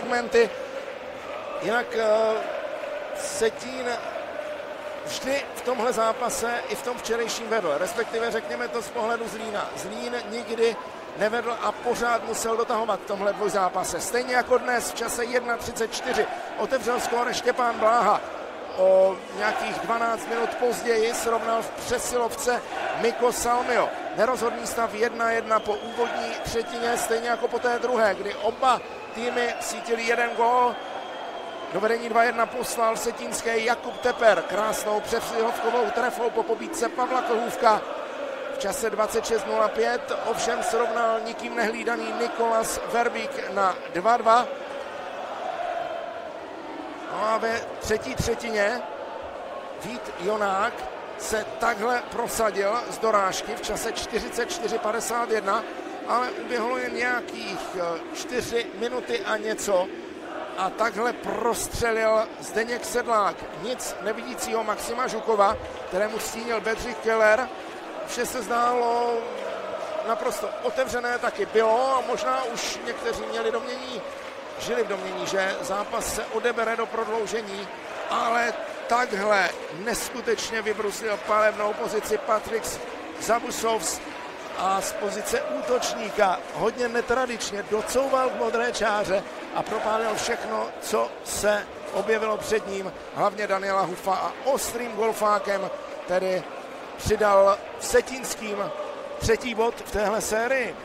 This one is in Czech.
segmenty. Jinak uh, Setín vždy v tomhle zápase i v tom včerejším vedl, respektive řekněme to z pohledu Zlína. Zlín nikdy nevedl a pořád musel dotahovat v tomhle dvojzápase. Stejně jako dnes v čase 1.34 otevřel skóre Štěpán Bláha. O nějakých 12 minut později srovnal v přesilovce Miko Salmio. Nerozhodný stav 1-1 po úvodní třetině, stejně jako po té druhé, kdy oba týmy sítili jeden gól. Do vedení 2-1 poslal setínské Jakub Teper krásnou přesilovkovou trefou po pobídce Pavla Kohůvka v čase 26.05 ovšem srovnal nikým nehlídaný Nikolas Verbík na 2-2. No a ve třetí třetině Vít Jonák se takhle prosadil z dorážky v čase 44.51, ale uběhlo jen nějakých 4 eh, minuty a něco. A takhle prostřelil Zdeněk Sedlák. Nic nevidícího Maxima Žukova, kterému stínil Bedřich Keller. Vše se zdálo naprosto otevřené, taky bylo. A možná už někteří měli domění, žili v domění, že zápas se odebere do prodloužení, ale takhle neskutečně vybrusil palevnou pozici Patrick Zabusovs a z pozice útočníka hodně netradičně docouval k modré čáře a propálil všechno, co se objevilo před ním, hlavně Daniela Hufa a ostrým golfákem, tedy přidal Setínským třetí bod v téhle sérii.